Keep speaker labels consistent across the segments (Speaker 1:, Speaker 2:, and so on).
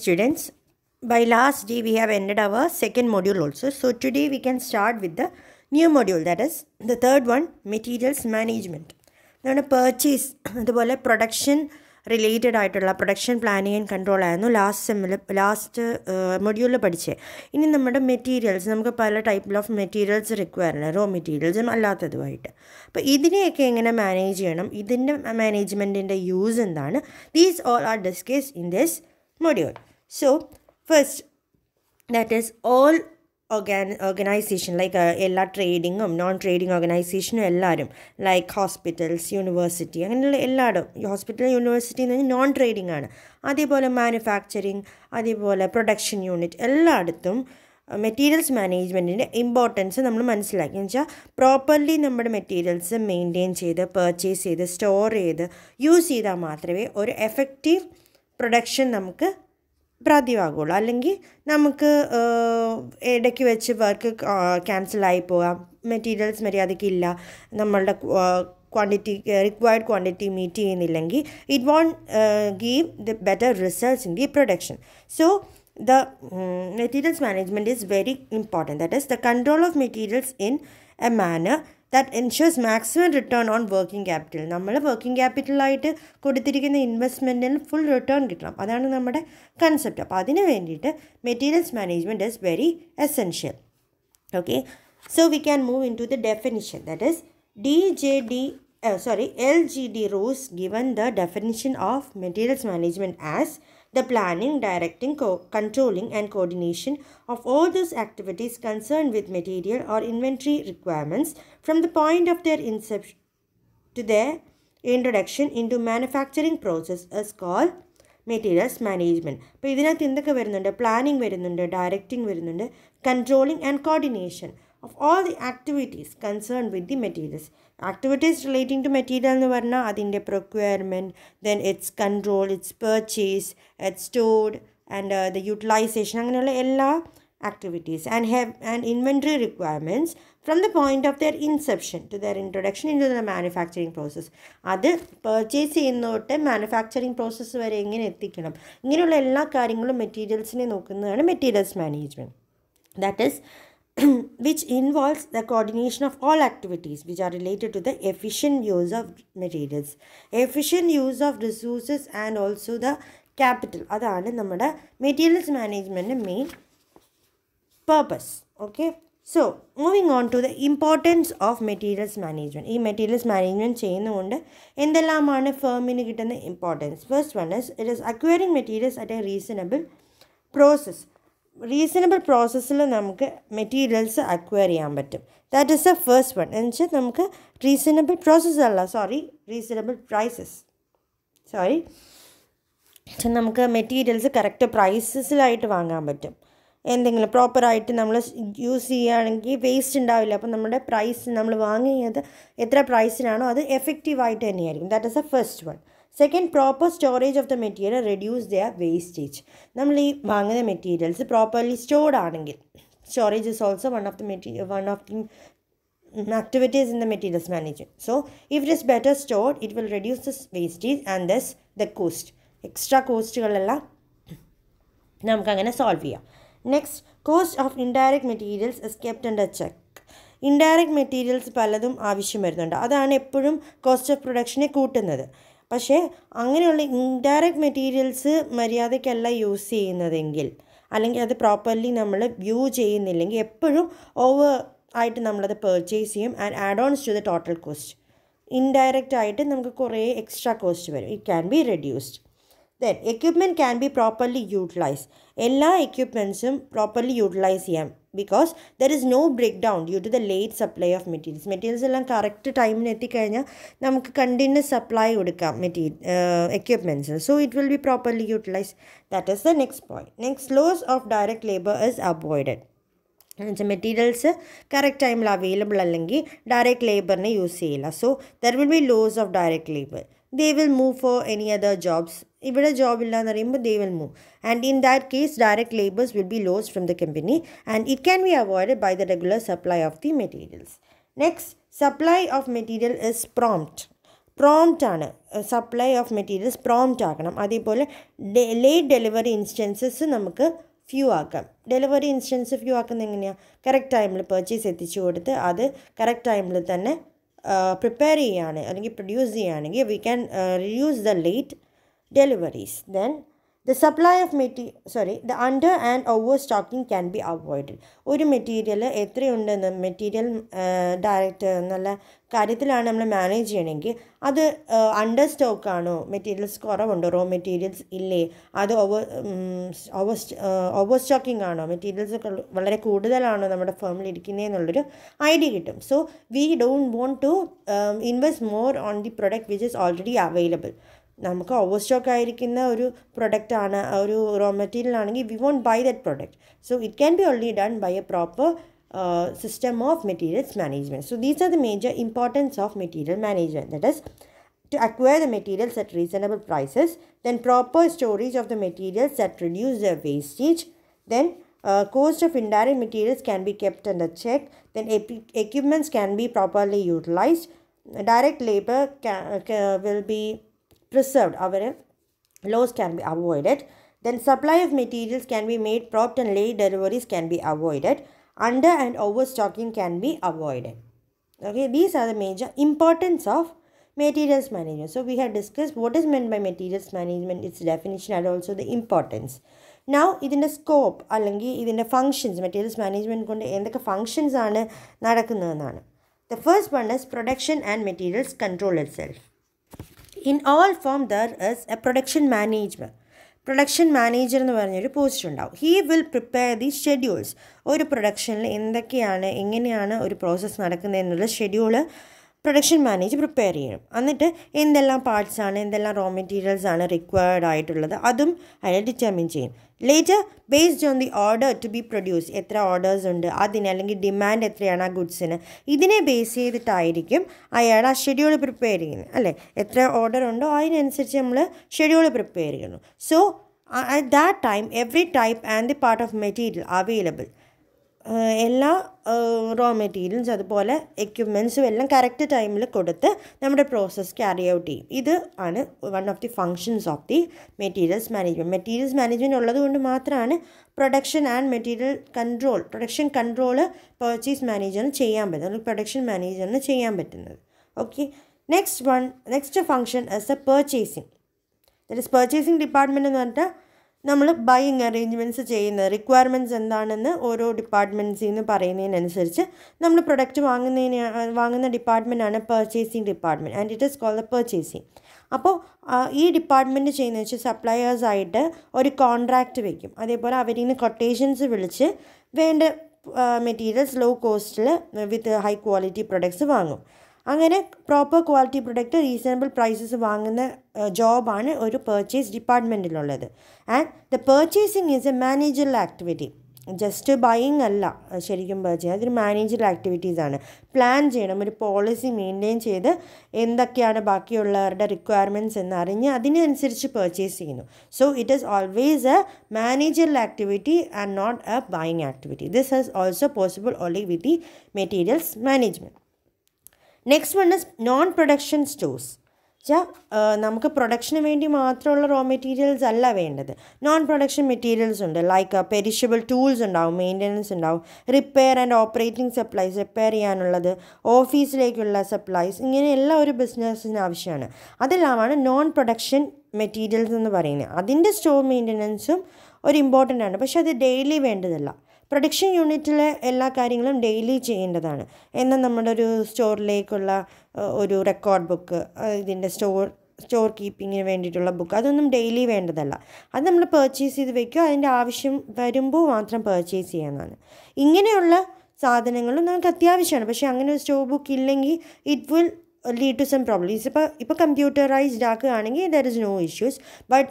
Speaker 1: students by last day we have ended our second module also. So today we can start with the new module that is the third one materials management. നമ്മുടെ purchase അതുപോലെ production related ആയിട്ടുള്ള production planning and control ആയിരുന്നു last സെമ്മിൽ last മൊഡ്യൂളിൽ പഠിച്ചത് ഇനി നമ്മുടെ materials നമുക്ക് പല ടൈപ്പിൽ ഓഫ് മെറ്റീരിയൽസ് റിക്വയർ ആണ് റോ മെറ്റീരിയൽസും അല്ലാത്തതുമായിട്ട്. അപ്പോൾ ഇതിനെയൊക്കെ എങ്ങനെ മാനേജ് ചെയ്യണം? ഇതിന്റെ മാനേജ്മെന്റിന്റെ യൂസ് എന്താണ്? These all are discuss in this module so first that is all organ organization like എല്ലാ ട്രേഡിങ്ങും നോൺ ട്രേഡിങ് ഓർഗനൈസേഷനും എല്ലാവരും ലൈക്ക് ഹോസ്പിറ്റൽസ് യൂണിവേഴ്സിറ്റി അങ്ങനെയുള്ള എല്ലായിടും ഹോസ്പിറ്റൽ യൂണിവേഴ്സിറ്റി എന്ന് പറഞ്ഞാൽ നോൺ ട്രേഡിംഗ് ആണ്. അതേപോലെ മാനുഫാക്ചറിങ് അതേപോലെ പ്രൊഡക്ഷൻ യൂണിറ്റ് എല്ലായിടത്തും മെറ്റീരിയൽസ് മാനേജ്മെന്റിന്റെ ഇമ്പോർട്ടൻസ് നമ്മൾ മനസ്സിലാക്കി. എന്ന് വെച്ചാൽ പ്രോപ്പർലി നമ്മുടെ മെറ്റീരിയൽസ് മെയിന്റെയിൻ ചെയ്ത് പർച്ചേസ് ചെയ്ത് സ്റ്റോർ ചെയ്ത് യൂസ് ചെയ്താൽ മാത്രമേ ഒരു എഫക്റ്റീവ് പ്രൊഡക്ഷൻ നമുക്ക് പ്രാപ്തിയാകുള്ളൂ അല്ലെങ്കിൽ നമുക്ക് ഇടയ്ക്ക് വെച്ച് വർക്ക് ക്യാൻസലായി പോകാം. മെറ്റീരിയൽസ് മര്യാദയ്ക്ക് ഇല്ല. നമ്മളുടെ ക്വാണ്ടിറ്റി റിക്വയർഡ് ക്വാണ്ടിറ്റി മീറ്റ് ചെയ്യുന്നില്ലെങ്കിൽ it won't give the better results in the production so the materials management is very important that is the control of materials in a a manner ensures maximum return on working capital നമ്മൾ working ക്യാപിറ്റലായിട്ട് കൊടുത്തിരിക്കുന്ന ഇൻവെസ്റ്റ്മെന്റിന് full return കിട്ടണം. അതാണ് നമ്മുടെ concept അപ്പോൾ അതിന് വേണ്ടിയിട്ട് materials management is very essential okay so we can move into the definition that is D J D sorry LGD rules given the definition of materials management as the planning, directing, co- controlling and coordination of all those activities concerned with material or inventory requirements from the point of their inception to their introduction into manufacturing process is called materials management അപ്പോൾ ഇതിനകത്ത് എന്തൊക്കെ വരുന്നുണ്ട് planning വരുന്നുണ്ട് directing വരുന്നുണ്ട് controlling and coordination of all the activities concern with the materials activities relating to material എന്ന് പറഞ്ഞാൽ അതിന്റെ procurement then its control its purchase its stored and the utilization അങ്ങനെയുള്ള എല്ലാ activities and have and inventory requirements from the point of their inception to their introduction into the manufacturing process അത് purchase ചെയ്യുന്നോട്ട് manufacturing process വരെ എങ്ങനെ എത്തിക്കണം? ഇങ്ങനെയുള്ള എല്ലാ കാര്യങ്ങളും മെറ്റീരിയൽസിനെ നോക്കുന്നതാണ് materials management that is which involves the coordination of all activities which are related to the efficient use of materials efficient use of resources and also the capital അതാണ് നമ്മുടെ materials management main purpose okay so moving on to the importance of materials management ഈ materials management ചെയ്യുന്നതുകൊണ്ട് എന്തെല്ലാമാണ് ഫേമിന് കിട്ടുന്ന importance first one is it is acquiring materials at a reasonable process reasonable പ്രോസസ്സിൽ നമുക്ക് materials acquire ചെയ്യാൻ പറ്റും. That is a first one എന്ന് വെച്ചാൽ നമുക്ക് റീസണബിൾ പ്രോസസ്സ് അല്ല. സോറി റീസണബിൾ പ്രൈസസ് സോറി നമുക്ക് മെറ്റീരിയൽസ് കറക്റ്റ് പ്രൈസസിലായിട്ട് വാങ്ങാൻ പറ്റും. എന്തെങ്കിലും പ്രോപ്പറായിട്ട് നമ്മൾ യൂസ് ചെയ്യുകയാണെങ്കിൽ വേസ്റ്റ് ഉണ്ടാവില്ല. അപ്പം നമ്മുടെ പ്രൈസ് നമ്മൾ വാങ്ങിയത് എത്ര പ്രൈസിനാണോ അത് എഫക്റ്റീവായിട്ട് തന്നെയായിരിക്കും. That is a first one second proper storage of the material reduce their wastage നമ്മൾ ഈ വാങ്ങുന്ന മെറ്റീരിയൽസ് പ്രോപ്പർലി സ്റ്റോർഡ് ആണെങ്കിൽ storage is also one of the material one of the activities in the materials management. So, if it is better stored, it will reduce the wastage and thus the cost. Extra കോസ്റ്റുകളെല്ലാം നമുക്കങ്ങനെ solve ചെയ്യാം. Next cost of indirect materials is kept under check indirect materials പലതും ആവശ്യം വരുന്നുണ്ട്. അതാണ് എപ്പോഴും cost of പ്രൊഡക്ഷനെ കൂട്ടുന്നത്. പക്ഷേ അങ്ങനെയുള്ള ഇൻഡയറക്റ്റ് മെറ്റീരിയൽസ് മര്യാദയ്ക്കല്ല യൂസ് ചെയ്യുന്നതെങ്കിൽ അല്ലെങ്കിൽ അത് പ്രോപ്പർലി നമ്മൾ വ്യൂ ചെയ്യുന്നില്ലെങ്കിൽ എപ്പോഴും ഓവർ ആയിട്ട് നമ്മളത് പർച്ചേസ് ചെയ്യും and add ons to the total cost indirect ആയിട്ട് നമുക്ക് കുറേ എക്സ്ട്രാ കോസ്റ്റ് വരും. It can be reduced then equipment can be properly utilise എല്ലാ എക്യുപ്മെന്റ്സും പ്രോപ്പർലി യൂട്ടിലൈസ് ചെയ്യാം. Because there is no break down due to the late supply of materials materials എല്ലാം correct ടൈമിന് എത്തിക്കഴിഞ്ഞാൽ നമുക്ക് കണ്ടിന്യൂസ് സപ്ലൈ കൊടുക്കാം material equipments so it will be properly utilise that is the next point next loss of direct labour is avoided എന്നുവെച്ചാൽ materials correct ടൈമിൽ available അല്ലെങ്കിൽ direct ലേബറിനെ use ചെയ്യില്ല. So there will be loss of direct labour they will move for any other jobs ഇവിടെ job ഇല്ല എന്ന് പറയുമ്പോൾ they will move and in that case direct labours will be loss from the company and it can be avoid by the regular supply of the materials next supply of material is prompt prompt ആണ് supply of materials prompt ആക്കണം. അതേപോലെ late delivery instances നമുക്ക് few ആക്കാം. Delivery instance few ആക്കുന്നത് എങ്ങനെയാണ് correct ടൈമിൽ purchase എത്തിച്ചു കൊടുത്ത് അത് കറക്റ്റ് ടൈമിൽ തന്നെ പ്രിപ്പയർ ചെയ്യുകയാണ് അല്ലെങ്കിൽ പ്രൊഡ്യൂസ് ചെയ്യുകയാണെങ്കിൽ we can reduce the late deliveries then the supply of മെറ്റീ sorry the under and over stocking can be avoid ഒരു മെറ്റീരിയൽ എത്രയുണ്ടെന്ന് മെറ്റീരിയൽ ഡയറക്റ്റ് നല്ല കാര്യത്തിലാണ് നമ്മൾ മാനേജ് ചെയ്യണമെങ്കിൽ അത് അണ്ടർ സ്റ്റോക്കാണോ മെറ്റീരിയൽസ് കുറവുണ്ടോ റോ മെറ്റീരിയൽസ് ഇല്ലേ അത് ഓവർ ഓവർ ഓവർ സ്റ്റോക്കിംഗ് ആണോ മെറ്റീരിയൽസ് വളരെ കൂടുതലാണോ നമ്മുടെ ഫേമിൽ ഇരിക്കുന്നതെന്നുള്ളൊരു ഐഡിയ കിട്ടും. So we don't want to invest more on the product which is already available നമുക്ക് ഓവർ സ്റ്റോക്ക് ആയിരിക്കുന്ന ഒരു പ്രൊഡക്റ്റ് ആണ് ഒരു റോ മെറ്റീരിയൽ ആണെങ്കിൽ we want buy that product so it can be only done by a proper system of materials management. So these are the major importance of material management. That is, to acquire the materials at reasonable prices, then proper storage of the materials that reduce their wastage, then uh, cost of indirect materials can be kept under check, then epi- equipments can be properly utilized, direct labor can, ca- will be preserved, our loss can be avoided, then supply of materials can be made, prompt and late deliveries can be avoided, under and overstocking can be avoided. Okay, these are the major importance of materials management. So we have discussed what is meant by materials management, its definition and also the importance. Now ഇതിൻ്റെ scope അല്ലെങ്കിൽ ഇതിൻ്റെ functions materials management കൊണ്ട് എന്തൊക്കെ functions ആണ് നടക്കുന്നതെന്നാണ് the first one is production and materials control itself In all form there is a production management production manager എന്ന് പറഞ്ഞൊരു post ഉണ്ടാവും. He will prepare the schedules ഒരു പ്രൊഡക്ഷനിൽ എന്തൊക്കെയാണ് എങ്ങനെയാണ് ഒരു പ്രോസസ്സ് നടക്കുന്നത് എന്നുള്ള ഷെഡ്യൂൾ പ്രൊഡക്ഷൻ മാനേജ് പ്രിപ്പയർ ചെയ്യണം. എന്നിട്ട് എന്തെല്ലാം പാർട്സ് ആണ് എന്തെല്ലാം റോ മെറ്റീരിയൽസ് ആണ് റിക്വയർഡ് ആയിട്ടുള്ളത് അതും അയാൾ ഡിറ്റർമിൻ ചെയ്യും later based on the order to be produce എത്ര ഓർഡേഴ്സ് ഉണ്ട് അതിന് അല്ലെങ്കിൽ ഡിമാൻഡ് എത്രയാണ് ആ ഗുഡ്സിന് ഇതിനെ ബേസ് ചെയ്തിട്ടായിരിക്കും അയാൾ ആ ഷെഡ്യൂൾ പ്രിപ്പയർ ചെയ്യുന്നത് അല്ലേ? എത്ര ഓർഡർ ഉണ്ടോ അതിനനുസരിച്ച് നമ്മൾ ഷെഡ്യൂൾ പ്രിപ്പയർ ചെയ്യുന്നു. So at that time every type and the part of material available എല്ലാ റോ മെറ്റീരിയൽസ് അതുപോലെ എക്യുപ്മെൻസും എല്ലാം കറക്റ്റ് ടൈമിൽ കൊടുത്ത് നമ്മുടെ പ്രോസസ്സ് ക്യാരി ഔട്ട് ചെയ്യും. ഇത് ആണ് one of the functions of the materials management materials management ഉള്ളത് കൊണ്ട് മാത്രമാണ് production and material control production control purchase മാനേജറിന് ചെയ്യാൻ പറ്റുന്നത് അല്ലെങ്കിൽ പ്രൊഡക്ഷൻ മാനേജറിന് ചെയ്യാൻ പറ്റുന്നത്. Okay next one next function as a purchasing that is purchasing department എന്ന് പറഞ്ഞാൽ നമ്മൾ ബൈയിങ് അറേഞ്ച്മെന്റ്സ് ചെയ്യുന്നത് റിക്വയർമെന്റ്സ് എന്താണെന്ന് ഓരോ ഡിപ്പാർട്ട്മെന്റ്സിൽ നിന്ന് പറയുന്നതിനനുസരിച്ച് നമ്മൾ പ്രൊഡക്റ്റ് വാങ്ങുന്നതിന് വാങ്ങുന്ന ഡിപ്പാർട്ട്മെന്റാണ് purchasing department and it is the purchasing അപ്പോൾ ഈ ഡിപ്പാർട്ട്മെന്റ് ചെയ്യുന്ന വെച്ചാൽ സപ്ലയേഴ്സായിട്ട് ഒരു കോൺട്രാക്റ്റ് വയ്ക്കും അതേപോലെ അവരിൽ നിന്ന് കൊട്ടേഷൻസ് വിളിച്ച് വേണ്ട മെറ്റീരിയൽസ് ലോ കോസ്റ്റിൽ വിത്ത് ഹൈ ക്വാളിറ്റി പ്രൊഡക്ട്സ് വാങ്ങും. അങ്ങനെ proper quality product reasonable prices വാങ്ങുന്ന ജോബാണ് ഒരു purchase ഡിപ്പാർട്ട്മെന്റിലുള്ളത് and the purchasing is a managerial activity just buying അല്ല ശരിക്കും പർച്ചേസ് അതൊരു മാനേജറൽ ആക്ടിവിറ്റീസാണ് പ്ലാൻ ചെയ്യണം ഒരു പോളിസി മെയിന്റെയിൻ ചെയ്ത് എന്തൊക്കെയാണ് ബാക്കിയുള്ളവരുടെ റിക്വയർമെന്റ്സ് എന്ന് അറിഞ്ഞ് അതിനനുസരിച്ച് പർച്ചേസ് ചെയ്യുന്നു. So it is always a managerial activity and not a buying activity this is also possible only with the materials management next one is non production stores വെച്ചാൽ നമുക്ക് പ്രൊഡക്ഷന് വേണ്ടി മാത്രമുള്ള റോ മെറ്റീരിയൽസ് അല്ല വേണ്ടത്. നോൺ പ്രൊഡക്ഷൻ മെറ്റീരിയൽസ് ഉണ്ട് like perishable tools ഉണ്ടാവും maintenance ഉണ്ടാവും. Repair and operating supplies repair ചെയ്യാനുള്ളത് ഓഫീസിലേക്കുള്ള സപ്ലൈസ് ഇങ്ങനെ എല്ലാ ഒരു ബിസിനസ്സിന് ആവശ്യമാണ്. അതെല്ലാമാണ് നോൺ പ്രൊഡക്ഷൻ മെറ്റീരിയൽസ് എന്ന് പറയുന്നത്. അതിന്റെ സ്റ്റോർ മെയിന്റനൻസും ഒരു ഇമ്പോർട്ടന്റ് ആണ്. പക്ഷേ അത് ഡെയിലി വേണ്ടതല്ല. പ്രൊഡക്ഷൻ യൂണിറ്റിലെ എല്ലാ കാര്യങ്ങളും ഡെയിലി ചെയ്യേണ്ടതാണ്. എന്നാൽ നമ്മുടെ ഒരു സ്റ്റോറിലേക്കുള്ള ഒരു റെക്കോർഡ് ബുക്ക് ഇതിന്റെ സ്റ്റോർ സ്റ്റോർ കീപ്പിങ്ങിന് വേണ്ടിയിട്ടുള്ള ബുക്ക് അതൊന്നും ഡെയിലി വേണ്ടതല്ല. അത് നമ്മൾ പർച്ചേസ് ചെയ്ത് വെക്കുക. അതിന്റെ ആവശ്യം വരുമ്പോൾ മാത്രം പർച്ചേസ് ചെയ്യാനാണ് ഇങ്ങനെയുള്ള സാധനങ്ങളും നമുക്ക് അത്യാവശ്യമാണ്. പക്ഷേ അങ്ങനെ ഒരു സ്റ്റോർ ബുക്ക് ഇല്ലെങ്കിൽ it will lead to some problems ഇപ്പോൾ ഇപ്പോൾ കമ്പ്യൂട്ടറൈസ്ഡ് ആക്കുകയാണെങ്കിൽ there is no issues but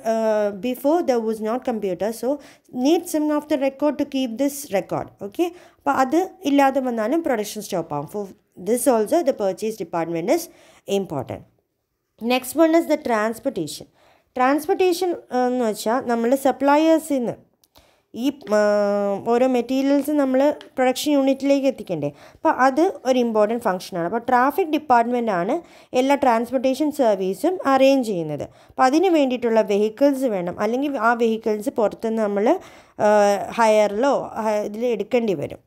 Speaker 1: before there was not computer so need some of the record to keep this record okay അപ്പോൾ അത് ഇല്ലാതെ വന്നാലും പ്രൊഡക്ഷൻ സ്റ്റോപ്പ് ആവും. For this also the purchase department is important next one is the transportation transportation എന്ന് വെച്ചാൽ നമ്മൾ സപ്ലയേഴ്സിൽ നിന്ന് ഈ ഓരോ മെറ്റീരിയൽസ് നമ്മൾ പ്രൊഡക്ഷൻ യൂണിറ്റിലേക്ക് എത്തിക്കണ്ടേ. അപ്പോൾ അത് ഒരു ഇമ്പോർട്ടന്റ് ഫംഗ്ഷനാണ് അപ്പോൾ ട്രാഫിക് ഡിപ്പാർട്ട്മെന്റ് ആണ് എല്ലാ ട്രാൻസ്പോർട്ടേഷൻ സർവീസും അറേഞ്ച് ചെയ്യുന്നത്. അപ്പോൾ അതിന് വേണ്ടിയിട്ടുള്ള വെഹിക്കിൾസ് വേണം. അല്ലെങ്കിൽ ആ വെഹിക്കിൾസ് പുറത്തുനിന്ന് നമ്മൾ ഹയറിലോ ഇതിൽ എടുക്കേണ്ടി വരും.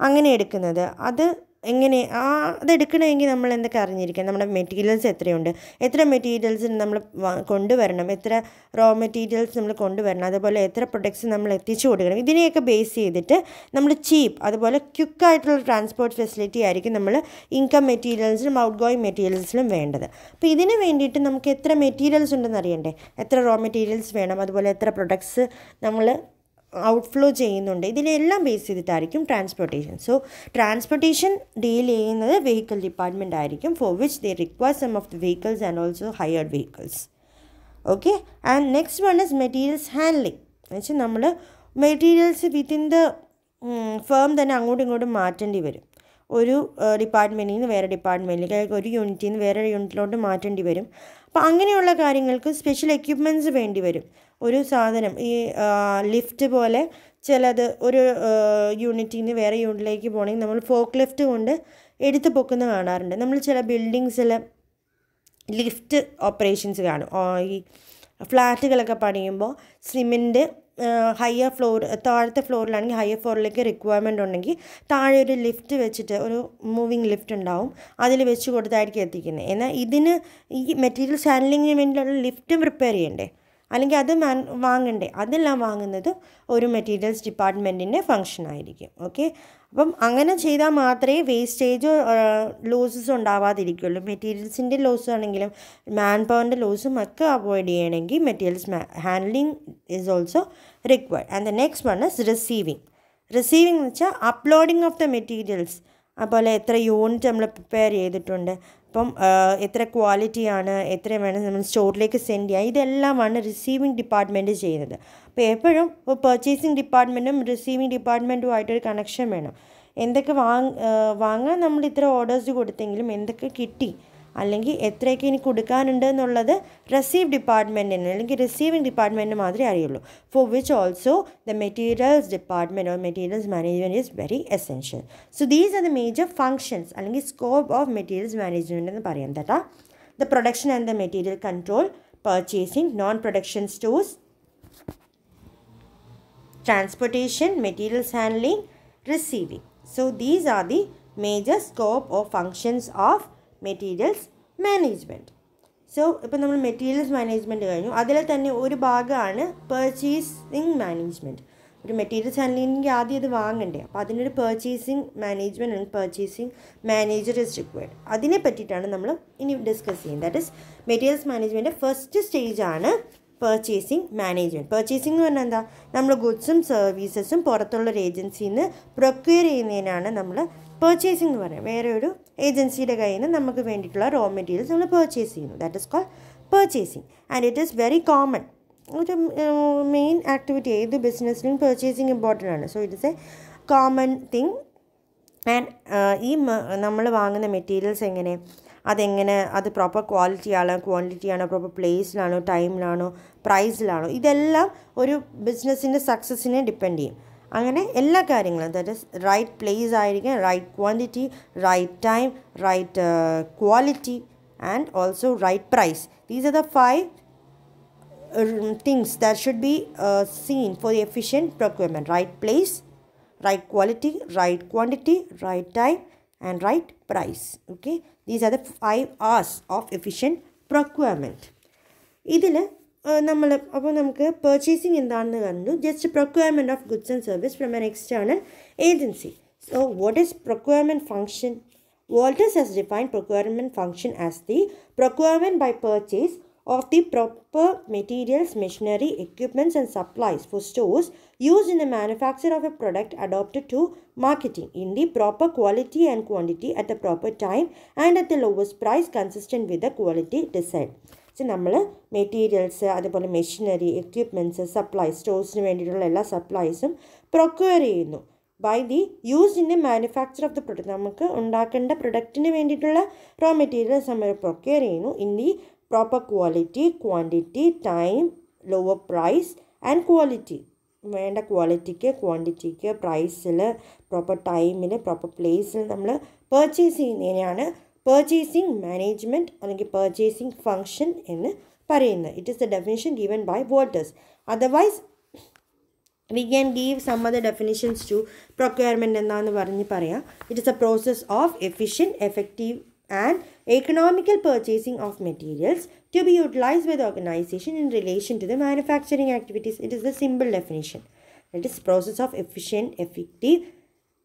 Speaker 1: അങ്ങനെ എടുക്കുന്നത്. അത് എങ്ങനെ ആ അതെടുക്കണമെങ്കിൽ നമ്മൾ എന്തൊക്കെ അറിഞ്ഞിരിക്കണം? നമ്മുടെ മെറ്റീരിയൽസ് എത്രയുണ്ട്? എത്ര മെറ്റീരിയൽസ് നമ്മൾ കൊണ്ടുവരണം? എത്ര റോ മെറ്റീരിയൽസ് നമ്മൾ കൊണ്ടുവരണം? അതുപോലെ എത്ര പ്രൊഡക്ട്സ് നമ്മൾ എത്തിച്ചു കൊടുക്കണം? ഇതിനെയൊക്കെ ബേസ് ചെയ്തിട്ട് നമ്മൾ ചീപ്പ് അതുപോലെ ക്വിക്കായിട്ടുള്ള ട്രാൻസ്പോർട്ട് ഫെസിലിറ്റി ആയിരിക്കും നമ്മൾ ഇൻകം മെറ്റീരിയൽസിലും ഔട്ട് ഗോയിങ് മെറ്റീരിയൽസിലും വേണ്ടത്. അപ്പോൾ ഇതിന് വേണ്ടിയിട്ട് നമുക്ക് എത്ര മെറ്റീരിയൽസ് ഉണ്ടെന്ന് അറിയണ്ടേ? എത്ര റോ മെറ്റീരിയൽസ് വേണം? അതുപോലെ എത്ര പ്രൊഡക്ട്സ് നമ്മൾ ഔട്ട്ഫ്ലോ ചെയ്യുന്നുണ്ട്. ഇതിനെല്ലാം ബേസ് ചെയ്തിട്ടായിരിക്കും ട്രാൻസ്പോർട്ടേഷൻ സോ ട്രാൻസ്പോർട്ടേഷൻ ഡീൽ ചെയ്യുന്നത് വെഹിക്കിൾ ഡിപ്പാർട്ട്മെന്റ് ആയിരിക്കും for which they require some of the vehicles and also hired vehicles okay and next one is materials handling എന്നുവെച്ചാൽ നമ്മൾ മെറ്റീരിയൽസ് വിത്തിൻ ദ ഫേം തന്നെ അങ്ങോട്ടും ഇങ്ങോട്ടും മാറ്റേണ്ടി വരും. ഒരു ഡിപ്പാർട്ട്മെന്റിൽ നിന്ന് വേറെ ഡിപ്പാർട്ട്മെന്റിലേക്ക് ഒരു യൂണിറ്റിൽ നിന്ന് വേറെ യൂണിറ്റിലോട്ട് മാറ്റേണ്ടി വരും. അപ്പോൾ അങ്ങനെയുള്ള കാര്യങ്ങൾക്ക് സ്പെഷ്യൽ എക്യുപ്മെന്റ്സ് വേണ്ടി വരും. ഒരു സാധനം ഈ ലിഫ്റ്റ് പോലെ ചിലത് ഒരു യൂണിറ്റിൽ നിന്ന് വേറെ യൂണിറ്റിലേക്ക് പോകണമെങ്കിൽ നമ്മൾ ഫോക്ക് ലിഫ്റ്റ് കൊണ്ട് എടുത്ത് പൊക്കുന്ന കാണാറുണ്ട്. നമ്മൾ ചില ബിൽഡിങ്സിൽ ലിഫ്റ്റ് ഓപ്പറേഷൻസ് കാണും. ഈ ഫ്ലാറ്റുകളൊക്കെ പണിയുമ്പോൾ സിമെന്റ് ഹയർ ഫ്ലോർ താഴത്തെ ഫ്ലോറിലാണെങ്കിൽ ഹയർ ഫ്ലോറിലേക്ക് റിക്വയർമെന്റ് ഉണ്ടെങ്കിൽ താഴെ ഒരു ലിഫ്റ്റ് വെച്ചിട്ട് ഒരു മൂവിങ് ലിഫ്റ്റ് ഉണ്ടാവും. അതിൽ വെച്ച് കൊടുത്തായിരിക്കും എത്തിക്കുന്നത്. എന്നാൽ ഇതിന് ഈ മെറ്റീരിയൽസ് ഹാൻഡ്ലിങ്ങിന് വേണ്ടിയുള്ള ലിഫ്റ്റും പ്രിപ്പയർ ചെയ്യണ്ടേ? അല്ലെങ്കിൽ അത് വാങ്ങണ്ടേ? അതെല്ലാം വാങ്ങുന്നത് ഒരു മെറ്റീരിയൽസ് ഡിപ്പാർട്ട്മെന്റിന്റെ ഫങ്ഷൻ ആയിരിക്കും. ഓക്കെ അപ്പം അങ്ങനെ ചെയ്താൽ മാത്രമേ വേസ്റ്റേജോ ലോസസ് ഉണ്ടാവാതിരിക്കുള്ളൂ. മെറ്റീരിയൽസിന്റെ ലോസ് ആണെങ്കിലും മാൻ പവറിന്റെ ലോസും ഒക്കെ അവോയ്ഡ് ചെയ്യണമെങ്കിൽ materials handling is also required and the next one is receiving receiving എന്ന് വെച്ചാൽ അപ്ലോഡിങ് ഓഫ് ദ മെറ്റീരിയൽസ് അതുപോലെ എത്ര യൂണിറ്റ് നമ്മൾ പ്രിപ്പയർ ചെയ്തിട്ടുണ്ട്. അപ്പം എത്ര ക്വാളിറ്റിയാണ് എത്ര വേണം നമ്മൾ സ്റ്റോറിലേക്ക് സെൻഡ് ചെയ്യുക ഇതെല്ലാമാണ് റിസീവിങ് ഡിപ്പാർട്ട്മെന്റ് ചെയ്യുന്നത്. അപ്പോൾ എപ്പോഴും ഇപ്പോൾ പർച്ചേസിങ് ഡിപ്പാർട്ട്മെന്റും റിസീവിങ് ഡിപ്പാർട്ട്മെന്റുമായിട്ടൊരു കണക്ഷൻ വേണം. എന്തൊക്കെ വാങ് വാങ്ങാൻ നമ്മൾ ഇത്ര ഓർഡേഴ്സ് കൊടുത്തെങ്കിലും എന്തൊക്കെ കിട്ടി അല്ലെങ്കിൽ എത്രയൊക്കെ ഇനി കൊടുക്കാനുണ്ട് എന്നുള്ളത് റിസീവ് ഡിപ്പാർട്ട്മെന്റിന് അല്ലെങ്കിൽ റിസീവിങ് ഡിപ്പാർട്ട്മെന്റിന് മാത്രമേ അറിയുള്ളൂ. For which also the materials department or materials management is very essential so these are the major functions അല്ലെങ്കിൽ സ്കോപ്പ് ഓഫ് മെറ്റീരിയൽസ് മാനേജ്മെന്റ് എന്ന് പറയാം that the production and the material control purchasing non production stores transportation materials handling, receiving so these are the major scope of functions of materials management so ഇപ്പം നമ്മൾ materials management കഴിഞ്ഞു. അതിൽ തന്നെ ഒരു ഭാഗമാണ് purchasing management ഒരു materials ഹാൻഡ്ലിങ്ങിൽ ആദ്യം അത് വാങ്ങണ്ടേ? അപ്പോൾ അതിനൊരു purchasing management and purchasing manager is required അതിനെ പറ്റിയിട്ടാണ് നമ്മൾ ഇനി ഡിസ്കസ് ചെയ്യുന്നത്. That is materials management first stage ആണ് പർച്ചേസിങ് മാനേജ്മെന്റ് പർച്ചേസിംഗ് എന്ന് പറഞ്ഞാൽ എന്താ? നമ്മൾ ഗുഡ്സും സർവീസസും പുറത്തുള്ള ഒരു ഏജൻസിയിൽ നിന്ന് പ്രൊക്യൂർ ചെയ്യുന്നതിനാണ് നമ്മൾ പർച്ചേസിംഗ് എന്ന് പറയുന്നത്. വേറെ ഒരു ഏജൻസിയുടെ കയ്യിൽ നിന്ന് നമുക്ക് വേണ്ടിയിട്ടുള്ള റോ മെറ്റീരിയൽസ് നമ്മൾ പർച്ചേസ് ചെയ്യുന്നു. That is call purchasing and it is very common ഒരു മെയിൻ ആക്ടിവിറ്റി ഏത് ബിസിനസ്സിലും പർച്ചേസിങ് ഇമ്പോർട്ടന്റ് ആണ്. So it is a common thing and ഈ നമ്മൾ വാങ്ങുന്ന മെറ്റീരിയൽസ് എങ്ങനെ? അതെങ്ങനെ? അത് പ്രോപ്പർ ക്വാളിറ്റി ആണോ? ക്വാണ്ടിറ്റി ആണോ? പ്രോപ്പർ പ്ലേസിലാണോ ടൈമിലാണോ പ്രൈസിലാണോ ഇതെല്ലാം ഒരു ബിസിനസ്സിന്റെ സക്സസ്സിനെ ഡിപ്പെൻഡ് ചെയ്യും. അങ്ങനെ എല്ലാ കാര്യങ്ങളും ദാറ്റ് ഇസ് റൈറ്റ് പ്ലേസ് ആയിരിക്കും right quantity right time right quality and also right price these are the five that should be uh, seen for the efficient procurement right place right quality right quantity right time and right price okay these are the five r's of efficient procurement ഇതിൽ നമ്മൾ അപ്പോൾ നമുക്ക് purchasing എന്താണെന്ന് കണ്ടു just procurement of goods and service from an external agency so what is procurement function Walters has defined procurement function as the procurement by purchase of the proper materials, machinery, equipments, and supplies for stores used in the manufacture of a product adopted to marketing in the proper quality and quantity at the proper time and at the lowest price consistent with the quality desired. So നമ്മൾ materials അതുപോലെ machinery equipments supplies സ്റ്റോഴ്സിന് വേണ്ടിയിട്ടുള്ള എല്ലാ സപ്ലൈസും procure ചെയ്യുന്നു. By the use in the manufacture of the product നമുക്ക് ഉണ്ടാക്കേണ്ട പ്രൊഡക്റ്റിന് വേണ്ടിയിട്ടുള്ള റോ മെറ്റീരിയൽസ് നമ്മൾ പ്രൊക്വയർ ചെയ്യുന്നു. In the proper quality quantity time lower price and quality വേണ്ട ക്വാളിറ്റിക്ക് ക്വാണ്ടിറ്റിക്ക് പ്രൈസിൽ പ്രോപ്പർ ടൈമിൽ പ്രോപ്പർ പ്ലേസിൽ നമ്മൾ പർച്ചേസ് ചെയ്യുന്നതിനെയാണ് പർച്ചേസിങ് മാനേജ്മെന്റ് അല്ലെങ്കിൽ പർച്ചേസിങ് ഫങ്ഷൻ എന്ന് പറയുന്നത്. It is the definition given by Walters otherwise we can give some other definitions to procurement എന്നാന്ന് പറഞ്ഞ് പറയാം. It is a process of efficient effective and economical purchasing of materials to be utilise with organization in relation to the manufacturing activities it is the simple definition it is process of efficient effective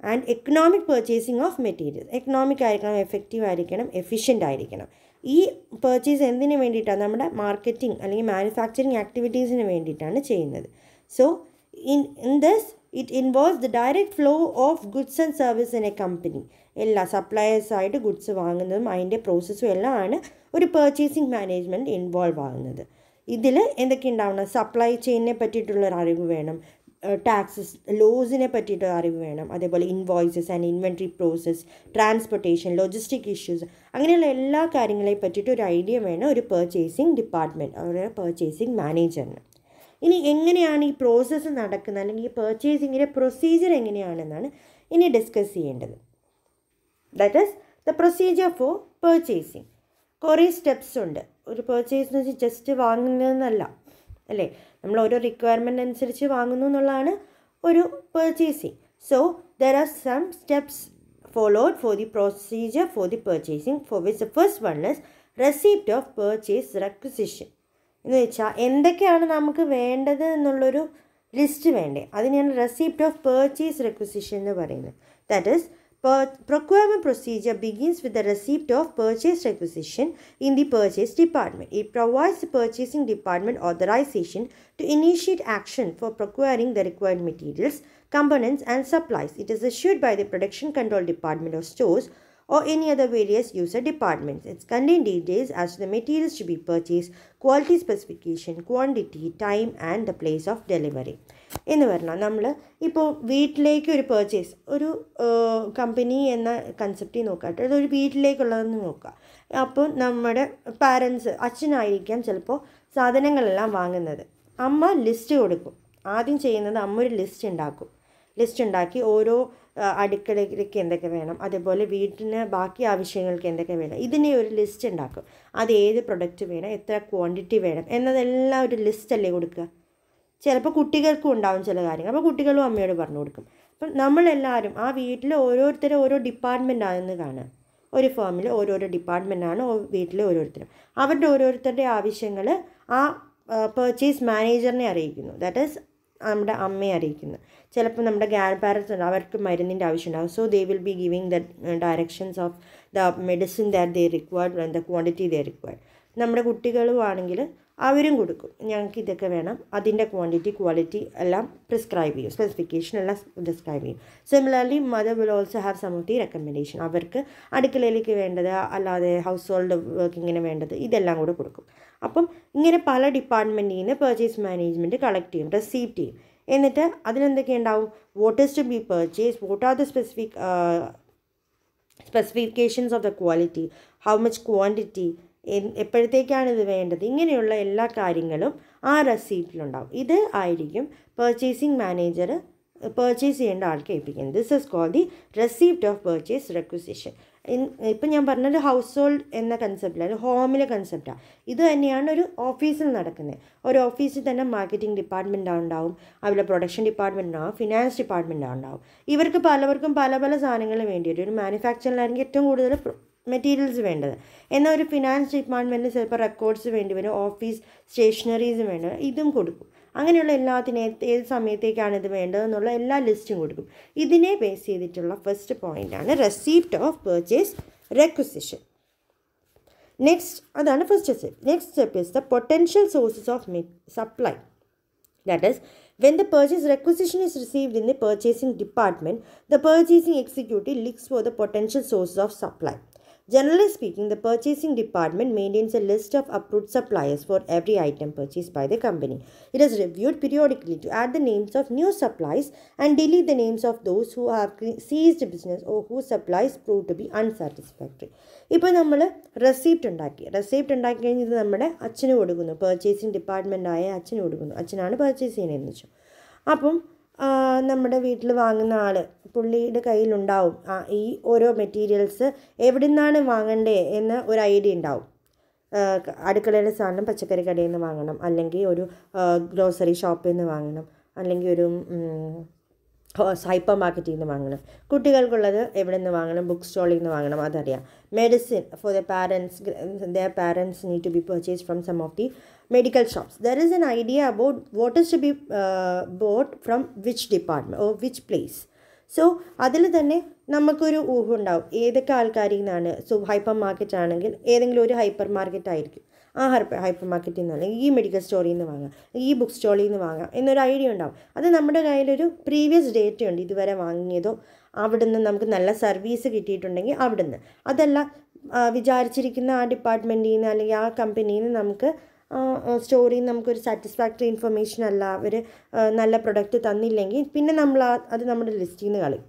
Speaker 1: and economic purchasing of materials. Economic ആയിരിക്കണം effective ആയിരിക്കണം efficient ആയിരിക്കണം. ഈ purchase എന്തിനു വേണ്ടിയിട്ടാണ്? നമ്മുടെ marketing അല്ലെങ്കിൽ manufacturing ആക്ടിവിറ്റീസിന് വേണ്ടിയിട്ടാണ് ചെയ്യുന്നത്. So in in thus it involves the direct flow of goods and service in a company എല്ലാ സപ്ലയേഴ്സായിട്ട് ഗുഡ്സ് വാങ്ങുന്നതും അതിന്റെ പ്രോസസ്സും എല്ലാം ആണ് ഒരു പർച്ചേസിങ് മാനേജ്മെന്റ് ഇൻവോൾവ് ആകുന്നത്. ഇതിൽ എന്തൊക്കെ ഉണ്ടാവണം? സപ്ലൈ ചെയിനെ പറ്റിയിട്ടുള്ളൊരു അറിവ് വേണം. ടാക്സസ് ലോസിനെ പറ്റിയിട്ട് അറിവ് വേണം. അതേപോലെ invoices and inventory process transportation logistic issues അങ്ങനെയുള്ള എല്ലാ കാര്യങ്ങളെ പറ്റിയിട്ട് ഒരു ഐഡിയ വേണം ഒരു പർച്ചേസിങ് ഡിപ്പാർട്ട്മെന്റ് ഒരു പർച്ചേസിങ് മാനേജറിന് ഇനി എങ്ങനെയാണ് ഈ പ്രോസസ്സ് നടക്കുന്നത്? അല്ലെങ്കിൽ ഈ പർച്ചേസിങ്ങിന്റെ പ്രൊസീജിയർ എങ്ങനെയാണെന്നാണ് ഇനി ഡിസ്കസ് ചെയ്യേണ്ടത്. That is the procedure for purchasing കുറേ സ്റ്റെപ്സ് ഉണ്ട്. ഒരു പർച്ചേസ് എന്ന് വെച്ചാൽ ജസ്റ്റ് വാങ്ങുന്നതെന്നല്ല. അല്ലേ? നമ്മൾ ഓരോ റിക്വയർമെന്റ് അനുസരിച്ച് വാങ്ങുന്നു എന്നുള്ളതാണ് ഒരു purchasing so there are some steps followed for the procedure for the purchasing for which first one is receipt of purchase requisition എന്ന് വെച്ചാൽ എന്തൊക്കെയാണ് നമുക്ക് വേണ്ടത് എന്നുള്ളൊരു ലിസ്റ്റ് വേണ്ടേ? അതിനെയാണ് റെസിപ്റ്റ് ഓഫ് പർച്ചേസ് റെക്വിസിഷൻ എന്ന് പറയുന്നത്. That is procurement procedure begins with the receipt of purchase requisition in the purchase department. It provides the purchasing department authorization to initiate action for procuring the required materials, components, and supplies. It is issued by the production control department of stores or any other various user departments. It's contain details as to the materials to be purchased, quality specification, quantity, time, and the place of delivery. എന്ന് പറഞ്ഞാൽ നമ്മൾ ഇപ്പോൾ വീട്ടിലേക്ക് ഒരു purchase ഒരു company എന്ന കൺസെപ്റ്റിൽ നോക്കാട്ടെ അതൊരു വീട്ടിലേക്കുള്ളതെന്ന് നോക്കുക അപ്പോൾ നമ്മുടെ പാരൻസ് അച്ഛനായിരിക്കാം ചിലപ്പോൾ സാധനങ്ങളെല്ലാം വാങ്ങുന്നത്. അമ്മ ലിസ്റ്റ് കൊടുക്കും. ആദ്യം ചെയ്യുന്നത് അമ്മ ഒരു ലിസ്റ്റ് ഉണ്ടാക്കും. ലിസ്റ്റ് ഉണ്ടാക്കി ഓരോ അടുക്കളയിലേക്ക് എന്തൊക്കെ വേണം അതേപോലെ വീട്ടിന് ബാക്കി ആവശ്യങ്ങൾക്ക് എന്തൊക്കെ വേണം ഇതിനെ ഒരു ലിസ്റ്റ് ഉണ്ടാക്കും. അത് ഏത് പ്രൊഡക്റ്റ് വേണം എത്ര ക്വാണ്ടിറ്റി വേണം എന്നതെല്ലാം ഒരു ലിസ്റ്റ് അല്ലേ കൊടുക്കുക. ചിലപ്പോൾ കുട്ടികൾക്കും ഉണ്ടാവും ചില കാര്യങ്ങൾ. അപ്പോൾ കുട്ടികളും അമ്മയോട് പറഞ്ഞു കൊടുക്കും. അപ്പം നമ്മളെല്ലാവരും ആ വീട്ടിൽ ഓരോരുത്തരും ഓരോ ഡിപ്പാർട്ട്മെന്റ് ആണെന്ന് കാണുക. ഒരു ഫേമിൽ ഓരോരോ ഡിപ്പാർട്ട്മെന്റാണ് വീട്ടിലെ ഓരോരുത്തരും. അവരുടെ ഓരോരുത്തരുടെ ആവശ്യങ്ങൾ ആ പർച്ചേസ് മാനേജറിനെ അറിയിക്കുന്നു. ദാറ്റ് ഈസ് നമ്മുടെ അമ്മയെ അറിയിക്കുന്നത്. ചിലപ്പോൾ നമ്മുടെ ഗ്രാൻഡ് പാരൻസ് ഉണ്ട്. അവർക്ക് മരുന്നിന്റെ ആവശ്യമുണ്ടാകും so they will be giving the directions of the medicine that they required the quantity they required നമ്മുടെ കുട്ടികളും ആണെങ്കിൽ അവരും കൊടുക്കും. ഞങ്ങൾക്ക് ഇതൊക്കെ വേണം. അതിന്റെ ക്വാണ്ടിറ്റി ക്വാളിറ്റി എല്ലാം പ്രിസ്ക്രൈബ് ചെയ്യും. സ്പെസിഫിക്കേഷൻ എല്ലാം പ്രിസ്ക്രൈബ് ചെയ്യും. Similarly mother will also have some of the recommendation അവർക്ക് അടുക്കളയിലേക്ക് വേണ്ടത് അല്ലാതെ ഹൗസ് ഹോൾഡ് വർക്കിങ്ങിന് വേണ്ടത് ഇതെല്ലാം കൂടെ കൊടുക്കും. അപ്പം ഇങ്ങനെ പല ഡിപ്പാർട്ട്മെന്റിൽ നിന്ന് പർച്ചേസ് മാനേജ്മെന്റ് കളക്ട് ചെയ്യും റിസീവ് ചെയ്യും. എന്നിട്ട് അതിലെന്തൊക്കെ ഉണ്ടാവും? What to be purchase what are the specific specifications of the quality how much quantity എപ്പോഴത്തേക്കാണ് ഇത് വേണ്ടത്? ഇങ്ങനെയുള്ള എല്ലാ കാര്യങ്ങളും ആ റെസീപ്റ്റിലുണ്ടാവും ഇത് ആയിരിക്കും പർച്ചേസിങ് മാനേജർ പർച്ചേസ് ചെയ്യേണ്ട ആൾക്ക് ഏൽപ്പിക്കുന്നത്. This is call the receipt of purchase requisition ഇപ്പം ഞാൻ പറഞ്ഞത് ഹൗസ് ഹോൾഡ് എന്ന കൺസെപ്റ്റിലാണ് ഹോമിലെ കൺസെപ്റ്റാണ് ഇത് തന്നെയാണ് ഒരു ഓഫീസിൽ നടക്കുന്നത് ഒരു ഓഫീസിൽ തന്നെ മാർക്കറ്റിംഗ് ഡിപ്പാർട്ട്മെന്റ് ഉണ്ടാവും അവിടെ പ്രൊഡക്ഷൻ ഡിപ്പാർട്ട്മെന്റ് ഉണ്ടാവും ഫിനാൻസ് ഡിപ്പാർട്ട്മെന്റ് ഉണ്ടാവും ഇവർക്ക് പലവർക്കും പല പല സാധനങ്ങൾ വേണ്ടി വരും ഒരു മാനുഫാക്ചറിലാണെങ്കിൽ ഏറ്റവും കൂടുതൽ മെറ്റീരിയൽസ് വേണ്ടത്. എന്നാൽ ഒരു ഫിനാൻസ് ഡിപ്പാർട്ട്മെന്റിൽ ചിലപ്പോൾ റെക്കോർഡ്സ് വേണ്ടി വരും ഓഫീസ് സ്റ്റേഷനറീസ് വേണ്ടി ഇതും കൊടുക്കും. അങ്ങനെയുള്ള എല്ലാത്തിനും ഏത് സമയത്തേക്കാണ് ഇത് വേണ്ടതെന്നുള്ള എല്ലാ ലിസ്റ്റും കൊടുക്കും. ഇതിനെ ബേസ് ചെയ്തിട്ടുള്ള ഫസ്റ്റ് പോയിന്റാണ് receipt of purchase requisition next അതാണ് first step next step is the potential sources of supply that is when the purchase requisition is received in the purchasing department the purchasing executive looks for the potential sources of supply. Generally speaking, the purchasing department maintains a list of approved suppliers for every item purchased by the company. It is reviewed periodically to add the names of new supplies and delete the names of those who have ceased business or whose supplies prove to be unsatisfactory. ഇപ്പോൾ നമ്മൾ receipt ഉണ്ടാക്കി receipt ഉണ്ടാക്കി കഴിഞ്ഞത് നമ്മുടെ അച്ഛന് കൊടുക്കുന്നു purchasing ഡിപ്പാർട്ട്മെന്റായ അച്ഛന് കൊടുക്കുന്നു അച്ഛനാണ് പർച്ചേസ് ചെയ്യുന്നതെന്ന് വെച്ചു അപ്പം നമ്മുടെ വീട്ടിൽ വാങ്ങുന്ന ആൾ പുള്ളിയുടെ കയ്യിലുണ്ടാവും. ആ, ഈ ഓരോ മെറ്റീരിയൽസ് എവിടെ നിന്നാണ് വാങ്ങണ്ടേ എന്ന് ഒരു ഐഡിയ ഉണ്ടാവും. അടുക്കളയിലെ സാധനം പച്ചക്കറി കടയിൽ നിന്ന് വാങ്ങണം. അല്ലെങ്കിൽ ഒരു ഗ്രോസറി ഷോപ്പിൽ നിന്ന് വാങ്ങണം. അല്ലെങ്കിൽ ഒരു ഹൈപ്പർ മാർക്കറ്റിൽ നിന്ന് വാങ്ങണം. കുട്ടികൾക്കുള്ളത് എവിടെ നിന്ന് വാങ്ങണം? ബുക്ക് സ്റ്റോളിൽ നിന്ന് വാങ്ങണം. അതറിയാം. Medicine for the parents there parents need to be purchase from some of the medical shops there is an idea about what is to be bought from which department or which place so അതിൽ തന്നെ നമുക്കൊരു ഊഹം ഉണ്ടാവും ഏതൊക്കെ ആൾക്കാരിൽ നിന്നാണ്? So hyper market ആണെങ്കിൽ ഏതെങ്കിലും ഒരു ഹൈപ്പർ മാർക്കറ്റ് ആയിരിക്കും. ആ ഹർപ്പ് ഹൈപ്പർ മാർക്കറ്റിൽ നിന്ന് അല്ലെങ്കിൽ ഈ മെഡിക്കൽ സ്റ്റോറിൽ നിന്ന് വാങ്ങാം ഈ ബുക്ക് സ്റ്റോളിൽ നിന്ന് വാങ്ങാം എന്നൊരു ഐഡിയ ഉണ്ടാവും. അത് നമ്മുടെ കയ്യിലൊരു പ്രീവിയസ് ഡേറ്റ് ഉണ്ട് ഇതുവരെ വാങ്ങിയതോ അവിടുന്ന് നമുക്ക് നല്ല സർവീസ് കിട്ടിയിട്ടുണ്ടെങ്കിൽ അവിടുന്ന്. അതല്ല വിചാരിച്ചിരിക്കുന്ന ആ ഡിപ്പാർട്ട്മെന്റിൽ നിന്ന് അല്ലെങ്കിൽ ആ കമ്പനിയിൽ നിന്ന് നമുക്ക് സ്റ്റോറിയിൽ നിന്ന് നമുക്കൊരു സാറ്റിസ്ഫാക്ടറി ഇൻഫർമേഷൻ അല്ല അവർ നല്ല പ്രൊഡക്റ്റ് തന്നില്ലെങ്കിൽ പിന്നെ നമ്മൾ അത് നമ്മുടെ ലിസ്റ്റിൽ നിന്ന് കളി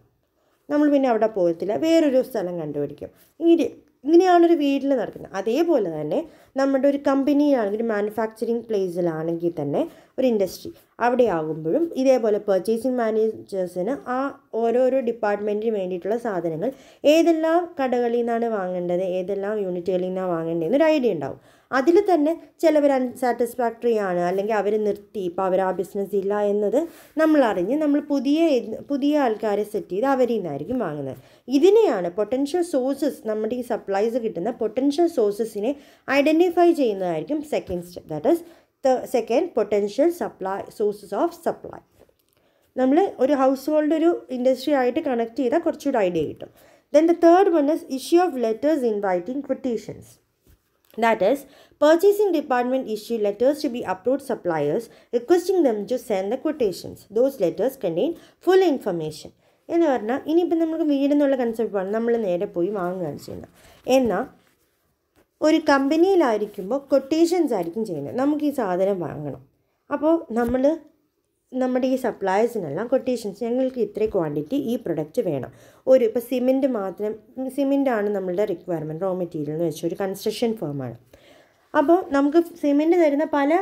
Speaker 1: നമ്മൾ പിന്നെ അവിടെ പോകത്തില്ല വേറൊരു സ്ഥലം കണ്ടുപിടിക്കും. ഇങ്ങനെ ഇങ്ങനെയാണൊരു വീട്ടിൽ നടക്കുന്നത്. അതേപോലെ തന്നെ നമ്മുടെ ഒരു കമ്പനിയിലാണെങ്കിൽ മാനുഫാക്ചറിങ് പ്ലേസിലാണെങ്കിൽ തന്നെ ഒരു ഇൻഡസ്ട്രി അവിടെ ആകുമ്പോഴും ഇതേപോലെ പർച്ചേസിങ് മാനേജേഴ്സിന് ആ ഓരോരോ ഡിപ്പാർട്ട്മെന്റിന് വേണ്ടിയിട്ടുള്ള സാധനങ്ങൾ ഏതെല്ലാം കടകളിൽ നിന്നാണ് വാങ്ങേണ്ടത് ഏതെല്ലാം യൂണിറ്റുകളിൽ നിന്നാണ് വാങ്ങേണ്ടതെന്ന് എന്നൊരു ഐഡിയ ഉണ്ടാവും. അതിൽ തന്നെ ചിലവർ അൺസാറ്റിസ്ഫാക്ടറി ആണ് അല്ലെങ്കിൽ അവർ നിർത്തി ഇപ്പോൾ അവർ ആ ബിസിനസ് ഇല്ല എന്നത് നമ്മൾ അറിഞ്ഞ് നമ്മൾ പുതിയ പുതിയ ആൾക്കാരെ സെറ്റ് ചെയ്ത് അവരിൽ നിന്നായിരിക്കും വാങ്ങുന്നത്. ഇതിനെയാണ് പൊട്ടൻഷ്യൽ സോഴ്സസ് നമ്മുടെ ഈ സപ്ലൈസ് കിട്ടുന്ന പൊട്ടൻഷ്യൽ സോഴ്സസിനെ ഐഡന്റിഫൈ ചെയ്യുന്നതായിരിക്കും second step that is the second potential supply sources of supply നമ്മൾ ഒരു ഹൗസ് ഹോൾഡ് ഒരു ഇൻഡസ്ട്രി ആയിട്ട് കണക്ട് ചെയ്താൽ കുറച്ചുകൂടി ഐഡിയ കിട്ടും. Then the third one is issue of letters inviting quotations that is purchasing department issue letters to be approved suppliers requesting them to send the quotations. Those letters contain full information എന്ന് പറഞ്ഞാൽ ഇനിയിപ്പോൾ നമുക്ക് വീടെന്നുള്ള concept നമ്മൾ നേരെ പോയി വാങ്ങുകയാണ് ചെയ്യുന്നത്. എന്നാൽ ഒരു കമ്പനിയിലായിരിക്കുമ്പോൾ കൊട്ടേഷൻസ് ആയിരിക്കും ചെയ്യുന്നത്. നമുക്ക് ഈ സാധനം വാങ്ങണം. അപ്പോൾ നമ്മൾ നമ്മുടെ ഈ സപ്ലയേഴ്സിനെല്ലാം കൊട്ടേഷൻസ് ഞങ്ങൾക്ക് ഇത്ര ക്വാണ്ടിറ്റി ഈ പ്രൊഡക്റ്റ് വേണം. ഒരു ഇപ്പോൾ സിമെന്റ് മാത്രം സിമെന്റാണ് നമ്മളുടെ റിക്വയർമെന്റ് റോ മെറ്റീരിയൽ എന്ന് വെച്ചാൽ ഒരു കൺസ്ട്രക്ഷൻ ഫേമാണ് അപ്പോൾ നമുക്ക് സിമെന്റ് തരുന്ന പല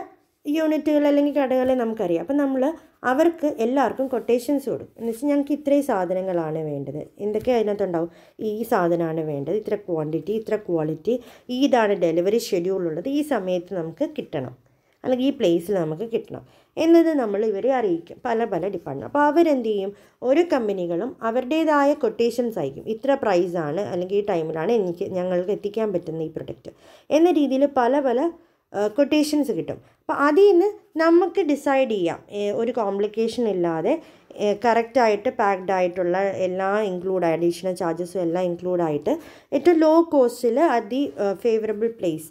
Speaker 1: യൂണിറ്റുകൾ അല്ലെങ്കിൽ കടകളെ നമുക്കറിയാം. അപ്പം നമ്മൾ അവർക്ക് എല്ലാവർക്കും കൊട്ടേഷൻസ് കൊടുക്കും. എന്ന് വെച്ചാൽ ഞങ്ങൾക്ക് ഇത്രയും സാധനങ്ങളാണ് വേണ്ടത്. എന്തൊക്കെ അതിനകത്തുണ്ടാവും? ഈ സാധനമാണ് വേണ്ടത്. ഇത്ര ക്വാണ്ടിറ്റി ഇത്ര ക്വാളിറ്റി ഈ ഇതാണ് ഡെലിവറി ഷെഡ്യൂൾ ഉള്ളത്. ഈ സമയത്ത് നമുക്ക് കിട്ടണം. അല്ലെങ്കിൽ ഈ പ്ലേസിൽ നമുക്ക് കിട്ടണം. എന്നത് നമ്മൾ ഇവരെ അറിയിക്കും. പല പല ഡിപ്പാർട്ട്മെന്റ് അപ്പോൾ അവരെന്ത് ചെയ്യും? ഓരോ കമ്പനികളും അവരുടേതായ കൊട്ടേഷൻസ് അയക്കും ഇത്ര പ്രൈസാണ് അല്ലെങ്കിൽ ഈ ടൈമിലാണ് എനിക്ക് ഞങ്ങൾക്ക് എത്തിക്കാൻ പറ്റുന്ന ഈ പ്രൊഡക്റ്റ് എന്ന രീതിയിൽ പല പല കൊട്ടേഷൻസ് കിട്ടും. അപ്പോൾ അതിൽ നിന്ന് നമുക്ക് ഡിസൈഡ് ചെയ്യാം. ഒരു കോംപ്ലിക്കേഷൻ ഇല്ലാതെ കറക്റ്റായിട്ട് പാക്ഡ് ആയിട്ടുള്ള എല്ലാം ഇൻക്ലൂഡ് അഡീഷണൽ ചാർജസും എല്ലാം ഇൻക്ലൂഡ് ആയിട്ട് ഏറ്റവും ലോ കോസ്റ്റിൽ അതി ഫേവറബിൾ പ്ലേസ്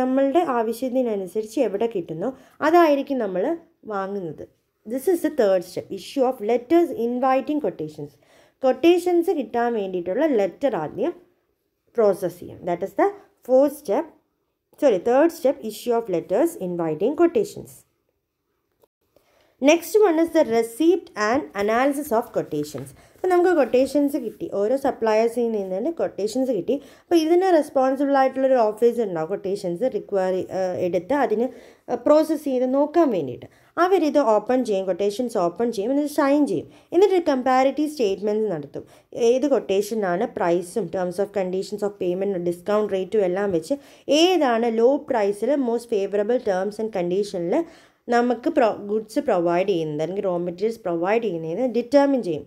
Speaker 1: നമ്മളുടെ ആവശ്യത്തിനനുസരിച്ച് എവിടെ കിട്ടുന്നോ അതായിരിക്കും നമ്മൾ വാങ്ങുന്നത്. This is the third step issue of letters inviting quotations quotations കിട്ടാൻ വേണ്ടിയിട്ടുള്ള ലെറ്റർ ആദ്യം പ്രോസസ്സ് ചെയ്യാം. That is the fourth step sorry third step issue of letters inviting quotations. Next one is the receipt and analysis of quotations അപ്പോൾ നമുക്ക് quotations കിട്ടി. ഓരോ സപ്ലയേഴ്സിൽ നിന്ന് quotations കിട്ടി. അപ്പോൾ ഇതിന് റെസ്പോൺസിബിൾ ആയിട്ടുള്ളൊരു ഓഫീസർ ഉണ്ടാവും കൊട്ടേഷൻസ് റിക്വയർ എടുത്ത് അതിന് പ്രോസസ്സ് ചെയ്ത് നോക്കാൻ വേണ്ടിയിട്ട്. അവരിത് ഓപ്പൺ ചെയ്യും കൊട്ടേഷൻസ് ഓപ്പൺ ചെയ്യും എന്നിട്ട് സൈൻ ചെയ്യും. എന്നിട്ട് കമ്പാരിറ്റീവ് സ്റ്റേറ്റ്മെന്റ്സ് നടത്തും. ഏത് കൊട്ടേഷനാണ് പ്രൈസും terms of conditions of payment discount റേറ്റും എല്ലാം വെച്ച് ഏതാണ് ലോ പ്രൈസിൽ മോസ്റ്റ് ഫേവറബിൾ ടേംസ് ആൻഡ് കണ്ടീഷനിൽ നമുക്ക് പ്രൊ ഗുഡ്സ് പ്രൊവൈഡ് ചെയ്യുന്നത് അല്ലെങ്കിൽ റോ മെറ്റീരിയൽസ് പ്രൊവൈഡ് ചെയ്യുന്നതിന് ഡിറ്റർമിൻ ചെയ്യും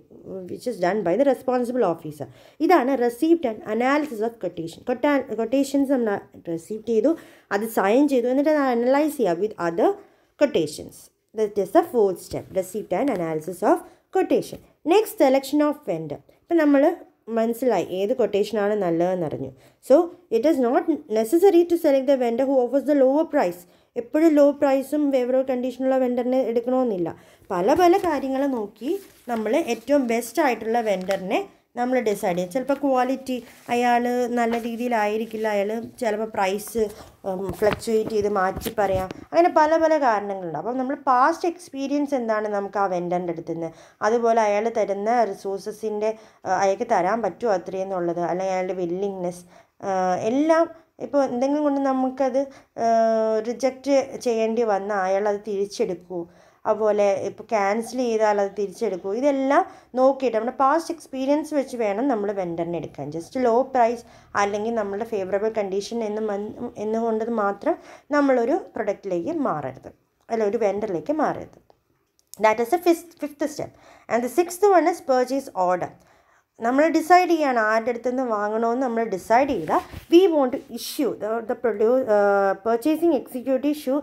Speaker 1: which is done by the responsible officer ഇതാണ് receipt and analysis of quotation quota quotations നമ്മൾ റെസീപ്റ്റ് ചെയ്തു അത് സൈൻ ചെയ്തു എന്നിട്ട് അത് അനലൈസ് ചെയ്യുക with other quotations that is the fourth step receipt and analysis of quotation next selection of vendor ഇപ്പം നമ്മൾ മനസ്സിലായി ഏത് കൊട്ടേഷനാണ് നല്ലതെന്ന് അറിഞ്ഞു. So it is not necessary to select the vendor who offers the lower price എപ്പോഴും low പ്രൈസും favourable കണ്ടീഷനുള്ള വെൻഡറിനെ എടുക്കണമെന്നില്ല. പല പല കാര്യങ്ങൾ നോക്കി നമ്മൾ ഏറ്റവും ബെസ്റ്റ് ആയിട്ടുള്ള വെൻഡറിനെ നമ്മൾ ഡിസൈഡ് ചെയ്യും. ചിലപ്പോൾ ക്വാളിറ്റി അയാൾ നല്ല രീതിയിലായിരിക്കില്ല അയാൾ ചിലപ്പോൾ പ്രൈസ് ഫ്ലക്ച്വേറ്റ് ചെയ്ത് മാറ്റി പറയാം. അങ്ങനെ പല പല കാരണങ്ങളുണ്ട്. അപ്പം നമ്മൾ പാസ്റ്റ് എക്സ്പീരിയൻസ് എന്താണ് നമുക്ക് ആ വെൻഡറിന്റെ അടുത്ത് നിന്ന്? അതുപോലെ അയാൾ തരുന്ന റിസോഴ്സസിന്റെ അയാൾക്ക് തരാൻ പറ്റുമോ അത്രയെന്നുള്ളത്? അല്ലെങ്കിൽ അയാളുടെ വില്ലിങ്നെസ് എല്ലാം ഇപ്പോൾ എന്തെങ്കിലും കൊണ്ട് നമുക്കത് റിജക്റ്റ് ചെയ്യേണ്ടി വന്നാൽ അയാൾ അത് തിരിച്ചെടുക്കുമോ? അതുപോലെ ഇപ്പോൾ ക്യാൻസൽ ചെയ്താൽ അത് തിരിച്ചെടുക്കും. ഇതെല്ലാം നോക്കിയിട്ട് നമ്മുടെ പാസ്റ്റ് എക്സ്പീരിയൻസ് വെച്ച് വേണം നമ്മൾ വെണ്ടറിനെ എടുക്കാൻ. ജസ്റ്റ് ലോ പ്രൈസ് അല്ലെങ്കിൽ നമ്മളുടെ ഫേവറബിൾ കണ്ടീഷൻ എന്ന് മൻ- എന്നുകൊണ്ട് മാത്രം നമ്മളൊരു പ്രൊഡക്റ്റിലേക്ക് മാറരുത്. അല്ല ഒരു വെണ്ടറിലേക്ക് മാറരുത്. That is a fifth fifth step and the sixth one is purchase order നമ്മൾ ഡിസൈഡ് ചെയ്യാണ് ആരുടെ അടുത്ത് നിന്ന് വാങ്ങണമെന്ന് നമ്മൾ ഡിസൈഡ് ചെയ്താൽ വി വോണ്ട് ഇഷ്യൂ ദ പ്രൊഡ്യൂ പർച്ചേസിങ് എക്സിക്യൂട്ടീവ് ഷൂ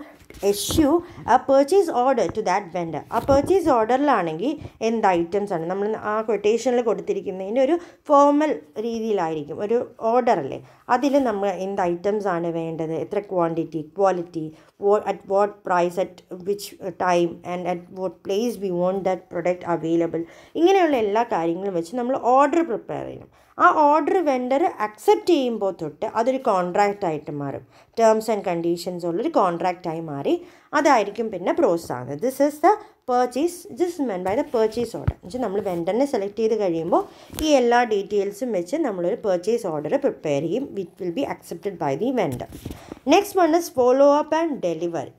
Speaker 1: ഇഷ്യൂ ആ purchase order to that vendor ആ പർച്ചേസ് ഓർഡറിലാണെങ്കിൽ എന്ത് ഐറ്റംസ് ആണ്? നമ്മൾ ആ കൊട്ടേഷനിൽ കൊടുത്തിരിക്കുന്നതിന്റെ ഒരു ഫോർമൽ രീതിയിലായിരിക്കും. ഒരു ഓർഡർ അല്ലേ? അതിൽ നമ്മൾ എന്ത് ഐറ്റംസ് ആണ് വേണ്ടത്? എത്ര quantity quality at what price at which time and at what place we want that product available ഇങ്ങനെയുള്ള എല്ലാ കാര്യങ്ങളും വെച്ച് നമ്മൾ ഓർഡർ പ്രിപ്പയർ ചെയ്യണം. ആ ഓർഡർ വെണ്ടർ അക്സെപ്റ്റ് ചെയ്യുമ്പോൾ തൊട്ട് അതൊരു കോൺട്രാക്റ്റ് ആയിട്ട് മാറും. ടേംസ് ആൻഡ് കണ്ടീഷൻസ് ഉള്ളൊരു കോൺട്രാക്റ്റായി മാറി. അതായിരിക്കും പിന്നെ ആകുന്നത് this is the purchase this meant by the purchase order എന്നുവെച്ചാൽ നമ്മൾ വെണ്ടറിനെ സെലക്ട് ചെയ്ത് കഴിയുമ്പോൾ ഈ എല്ലാ ഡീറ്റെയിൽസും വെച്ച് നമ്മളൊരു പർച്ചേസ് ഓർഡർ പ്രിപ്പയർ ചെയ്യും. It will be accepted by the vendor next one is follow up and delivery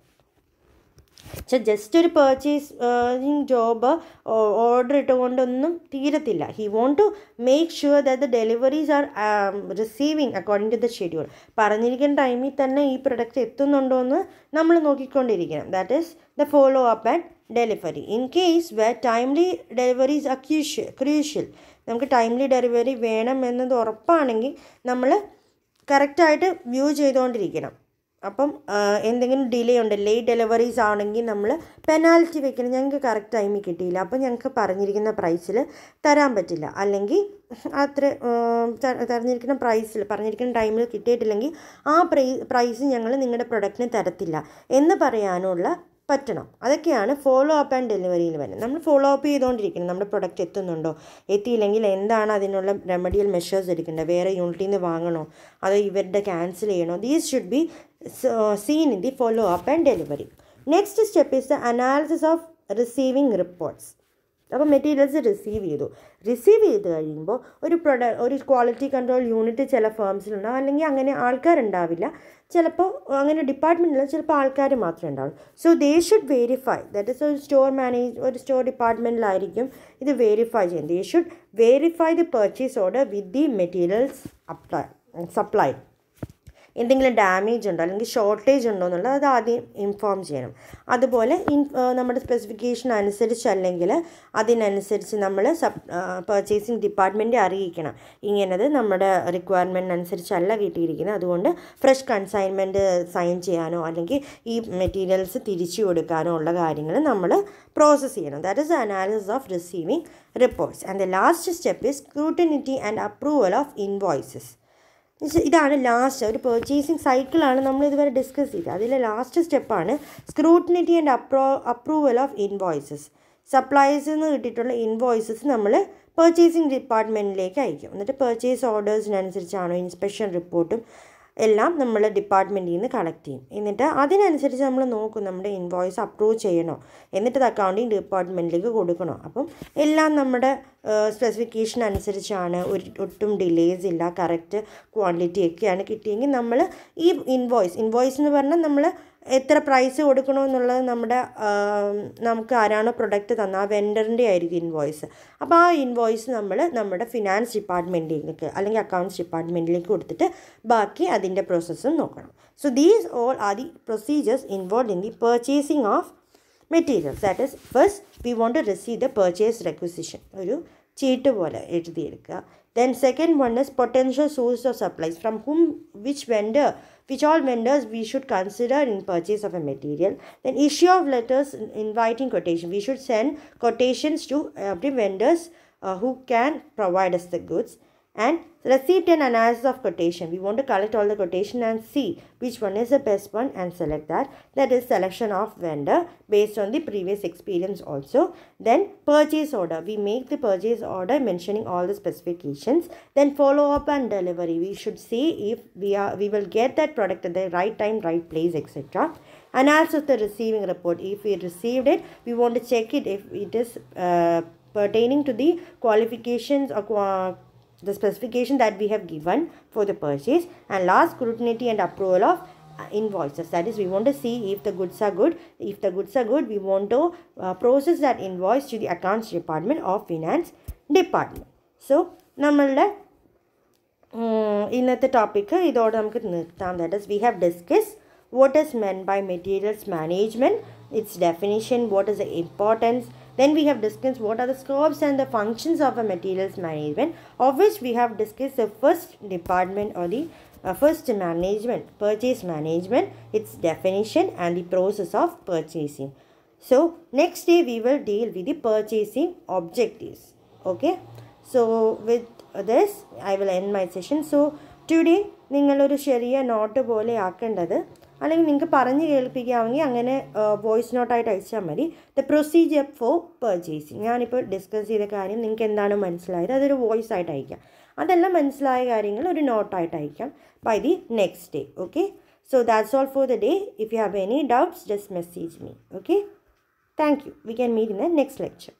Speaker 1: പക്ഷെ ജസ്റ്റ് ഒരു പേർച്ചേസിങ് ജോബ് ഓർഡർ ഇട്ടുകൊണ്ടൊന്നും തീരത്തില്ല. He want to make sure that the deliveries are receiving according to the schedule പറഞ്ഞിരിക്കുന്ന ടൈമിൽ തന്നെ ഈ product എത്തുന്നുണ്ടോ എന്ന് നമ്മൾ നോക്കിക്കൊണ്ടിരിക്കണം. That is the follow up and delivery in case we timely deliveries are crucial crucial നമുക്ക് ടൈംലി ഡെലിവറി വേണം എന്നത് ഉറപ്പാണെങ്കിൽ നമ്മൾ കറക്റ്റായിട്ട് വ്യൂ ചെയ്തുകൊണ്ടിരിക്കണം. അപ്പം എന്തെങ്കിലും ഡിലേ ഉണ്ട്? ലേറ്റ് ഡെലിവറീസ് ആണെങ്കിൽ നമ്മൾ പെനാൽറ്റി വെക്കണം. ഞങ്ങൾക്ക് കറക്റ്റ് ടൈമിൽ കിട്ടിയില്ല. അപ്പം ഞങ്ങൾക്ക് പറഞ്ഞിരിക്കുന്ന പ്രൈസിൽ തരാൻ പറ്റില്ല. അല്ലെങ്കിൽ അത്ര പറഞ്ഞിരിക്കുന്ന പ്രൈസിൽ പറഞ്ഞിരിക്കുന്ന ടൈമിൽ കിട്ടിയിട്ടില്ലെങ്കിൽ ആ പ്രൈ പ്രൈസ് ഞങ്ങൾ നിങ്ങളുടെ പ്രൊഡക്റ്റിന് തരത്തില്ല. എന്ന് പറയാനുള്ള പറ്റണം. അതൊക്കെയാണ് ഫോളോ അപ്പ് ആൻഡ് ഡെലിവറിയിൽ വരുന്നത്. നമ്മൾ ഫോളോ അപ്പ് ചെയ്തുകൊണ്ടിരിക്കണം നമ്മുടെ പ്രൊഡക്റ്റ് എത്തുന്നുണ്ടോ? എത്തിയില്ലെങ്കിൽ എന്താണ് അതിനുള്ള റെമഡിയൽ മെഷേഴ്സ് എടുക്കേണ്ടത്? വേറെ യൂണിറ്റിൽ നിന്ന് വാങ്ങണോ? അതോ ഇവരുടെ ക്യാൻസൽ ചെയ്യണോ? These should be seen in the follow up and delivery next step is the analysis of receiving reports അപ്പോൾ മെറ്റീരിയൽസ് റിസീവ് ചെയ്തു. റിസീവ് ചെയ്ത് കഴിയുമ്പോൾ ഒരു പ്രൊഡ ഒരു ക്വാളിറ്റി കൺട്രോൾ യൂണിറ്റ് ചില ഫേംസിലുണ്ടാവും അല്ലെങ്കിൽ അങ്ങനെ ആൾക്കാരുണ്ടാവില്ല. ചിലപ്പോൾ അങ്ങനെ ഡിപ്പാർട്ട്മെന്റിൽ ചിലപ്പോൾ ആൾക്കാർ മാത്രമേ ഉണ്ടാവുള്ളൂ. So they should verify that is ഒരു സ്റ്റോർ മാനേജ് ഒരു സ്റ്റോർ ഡിപ്പാർട്ട്മെന്റിലായിരിക്കും ഇത് വെരിഫൈ ചെയ്യുന്നത്. They should verify the purchase order with the materials apply supply എന്തെങ്കിലും ഡാമേജ് ഉണ്ടോ അല്ലെങ്കിൽ ഷോർട്ടേജ് ഉണ്ടോ എന്നുള്ളത് അത് ആദ്യം ഇൻഫോം ചെയ്യണം. അതുപോലെ നമ്മുടെ സ്പെസിഫിക്കേഷൻ അനുസരിച്ചല്ലെങ്കിൽ അതിനനുസരിച്ച് നമ്മൾ സബ് പർച്ചേസിങ് ഡിപ്പാർട്ട്മെന്റ് അറിയിക്കണം. ഇങ്ങനത് നമ്മുടെ റിക്വയർമെന്റ് അനുസരിച്ചല്ല കിട്ടിയിരിക്കുന്നത്. അതുകൊണ്ട് ഫ്രഷ് കൺസൈൻമെന്റ് സൈൻ ചെയ്യാനോ അല്ലെങ്കിൽ ഈ മെറ്റീരിയൽസ് തിരിച്ചു കൊടുക്കാനോ ഉള്ള കാര്യങ്ങൾ നമ്മൾ പ്രോസസ്സ് ചെയ്യണം. That is analysis of receiving reports and the last step is scrutiny and approval of invoices ഇതാണ് ലാസ്റ്റ് ഒരു പെർച്ചേസിങ് സൈക്കിളാണ് നമ്മൾ ഇതുവരെ ഡിസ്കസ് ചെയ്തത്. അതിലെ ലാസ്റ്റ് സ്റ്റെപ്പാണ് scrutiny and approval approval of invoices സപ്ലൈസിൽ നിന്ന് കിട്ടിയിട്ടുള്ള ഇൻവോയ്സസ് നമ്മൾ പെർച്ചേസിങ് ഡിപ്പാർട്ട്മെന്റിലേക്ക് അയക്കും. എന്നിട്ട് പെർച്ചേസ് ഓർഡേഴ്സിനനുസരിച്ചാണോ ഇൻസ്പെക്ഷൻ റിപ്പോർട്ടും എല്ലാം നമ്മൾ ഡിപ്പാർട്ട്മെന്റിൽ നിന്ന് കളക്ട് ചെയ്യും. എന്നിട്ട് അതിനനുസരിച്ച് നമ്മൾ നോക്കും നമ്മുടെ ഇൻവോയ്സ് അപ്രൂവ് ചെയ്യണോ? എന്നിട്ട് അത് അക്കൗണ്ടിങ് ഡിപ്പാർട്ട്മെന്റിലേക്ക് കൊടുക്കണോ? അപ്പം എല്ലാം നമ്മുടെ സ്പെസിഫിക്കേഷൻ അനുസരിച്ചാണ്. ഒരു ഒട്ടും ഡിലേസ് ഇല്ല. കറക്റ്റ് ക്വാണ്ടിറ്റി ഒക്കെയാണ് കിട്ടിയെങ്കിൽ നമ്മൾ ഈ ഇൻവോയ്സ് ഇൻവോയ്സ് എന്ന് പറഞ്ഞാൽ നമ്മൾ എത്ര പ്രൈസ് കൊടുക്കണമെന്നുള്ളത് നമ്മുടെ നമുക്ക് ആരാണോ പ്രൊഡക്റ്റ് തന്ന ആ വെൻഡറിന്റെ ആയിരിക്കും ഇൻവോയ്സ് അപ്പോൾ ആ ഇൻവോയ്സ് നമ്മൾ നമ്മുടെ ഫിനാൻസ് ഡിപ്പാർട്ട്മെന്റിലേക്ക് അല്ലെങ്കിൽ അക്കൗണ്ട്സ് ഡിപ്പാർട്ട്മെന്റിലേക്ക് കൊടുത്തിട്ട് ബാക്കി അതിന്റെ പ്രോസസ്സും നോക്കണം. So these all are the procedures involve in the purchasing of materials that is first we want to receive the purchase requisition ഒരു ചീട്ട് പോലെ എഴുതിയെടുക്കുക. Then second one is potential source of supplies from whom which vendor which all vendors we should consider in purchase of a material. Then issue of letters inviting quotation. We should send quotations to every vendors uh, who can provide us the goods. And receipt and analysis of quotation. We want to collect all the quotation and see which one is the best one and select that. That is selection of vendor based on the previous experience also. Then purchase order. We make the purchase order mentioning all the specifications. Then follow up and delivery. We should see if we are we will get that product at the right time, right place, etc. Analysis of the receiving report. If we received it, we want to check it if it is uh, pertaining to the qualifications or the specification that we have given for the purchase and last scrutiny and approval of invoices that is we want to see if the goods are good if the goods are good we want to uh, process that invoice to the accounts department of finance department so നമ്മളുടെ ഇന്നത്തെ topic ഇതോടെ നമുക്ക് നിർത്താം that is we have discuss what is meant by materials management its definition what is the importance Then we have discussed what are the scopes and the functions of a materials management, of which we have discussed the first department or the uh, first management, purchase management, its definition and the process of purchasing. So next day we will deal with the purchasing objectives. Okay. So with this I will end my session. So today നിങ്ങളൊരു ചെറിയ not പോലെ ആക്കേണ്ടത് അല്ലെങ്കിൽ നിങ്ങൾക്ക് പറഞ്ഞ് കേൾപ്പിക്കാമെങ്കിൽ അങ്ങനെ voice നോട്ടായിട്ട് അയച്ചാൽ മതി. ദ പ്രൊസീജിയർ ഫോർ പർച്ചേസിങ് ഞാനിപ്പോൾ ഡിസ്കസ് ചെയ്ത കാര്യം നിങ്ങൾക്ക് എന്താണ് മനസ്സിലായത്? അതൊരു വോയിസ് ആയിട്ട് അയക്കാം. അതെല്ലാം മനസ്സിലായ കാര്യങ്ങൾ ഒരു നോട്ടായിട്ട് അയക്കാം by the next day okay so that's all for the day if you have any doubts just message me okay thank you we can meet in the next lecture